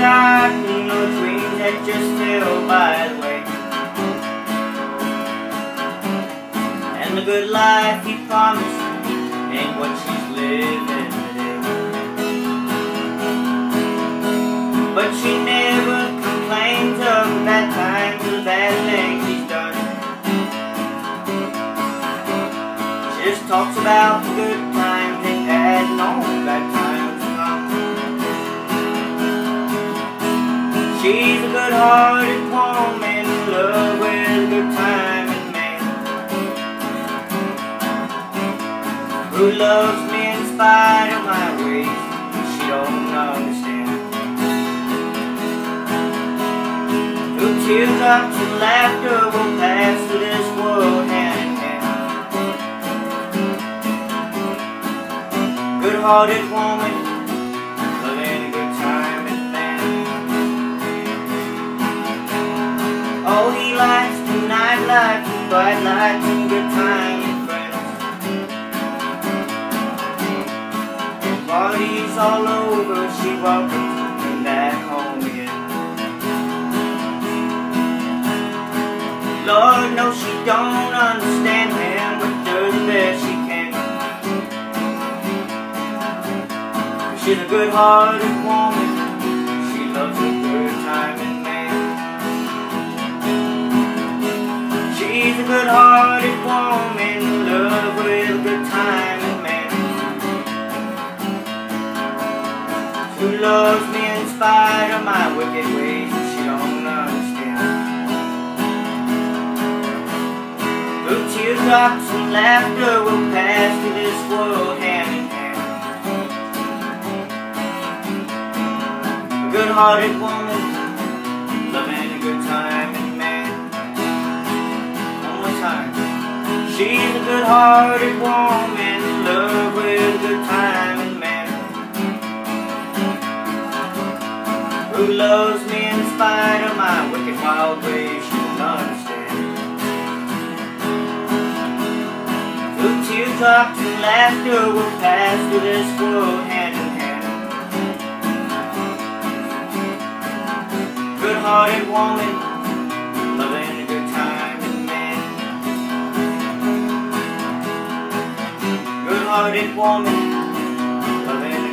forgotten no dreams that just fell by the way. And the good life he promised ain't what she's living today. But she never complains of bad times or bad things he's done. Just talks about the good times they had all the bad She's a good-hearted woman in love with a good time and man who loves me in spite of my ways. She don't understand. Who teardrops and laughter will pass through this world hand in hand. Good-hearted woman, Likes the nightlife and bright lights and good time and friends. Parties all over, she welcomes him back home again. Lord knows she don't understand him, but does the best she can. She's a good-hearted woman. Good-hearted woman in love with good time man. Who loves me in spite of my wicked ways and she don't understand. Through teardrops and laughter will pass through this world hand in hand. Good-hearted woman, She's a good-hearted woman in love with good time and man. Who loves me in spite of my wicked wild ways, she don't understand. Through teardrops and laughter will pass through this world hand in hand. Good-hearted woman, broken-hearted woman.